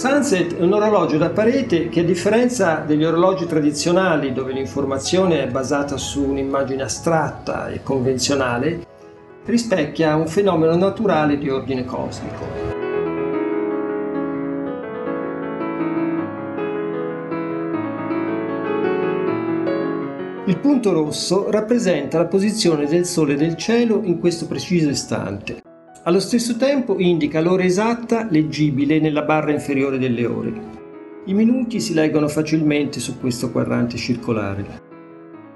Sunset è un orologio da parete che a differenza degli orologi tradizionali dove l'informazione è basata su un'immagine astratta e convenzionale, rispecchia un fenomeno naturale di ordine cosmico. Il punto rosso rappresenta la posizione del Sole nel cielo in questo preciso istante. Allo stesso tempo indica l'ora esatta leggibile nella barra inferiore delle ore. I minuti si leggono facilmente su questo quadrante circolare.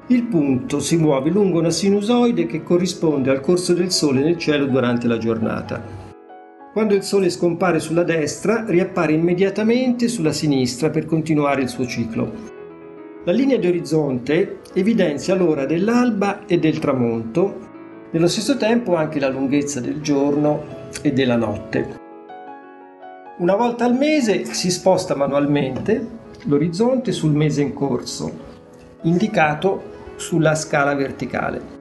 Il punto si muove lungo una sinusoide che corrisponde al corso del Sole nel cielo durante la giornata. Quando il Sole scompare sulla destra, riappare immediatamente sulla sinistra per continuare il suo ciclo. La linea di orizzonte evidenzia l'ora dell'alba e del tramonto, nello stesso tempo anche la lunghezza del giorno e della notte. Una volta al mese si sposta manualmente l'orizzonte sul mese in corso, indicato sulla scala verticale.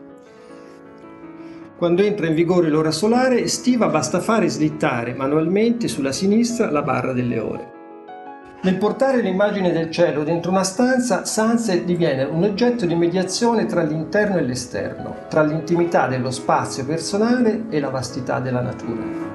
Quando entra in vigore l'ora solare estiva basta fare slittare manualmente sulla sinistra la barra delle ore. Nel portare l'immagine del cielo dentro una stanza, Sunset diviene un oggetto di mediazione tra l'interno e l'esterno, tra l'intimità dello spazio personale e la vastità della natura.